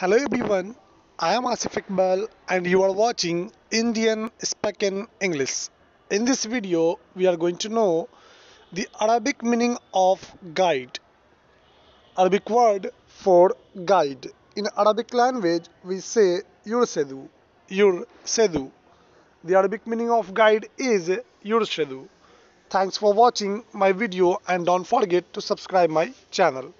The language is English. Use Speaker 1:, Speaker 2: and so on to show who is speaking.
Speaker 1: Hello everyone, I am Asif Iqbal and you are watching Indian Spoken English. In this video, we are going to know the Arabic meaning of guide. Arabic word for guide. In Arabic language, we say yursedu. Yursedu. The Arabic meaning of guide is yursedu. Thanks for watching my video and don't forget to subscribe my channel.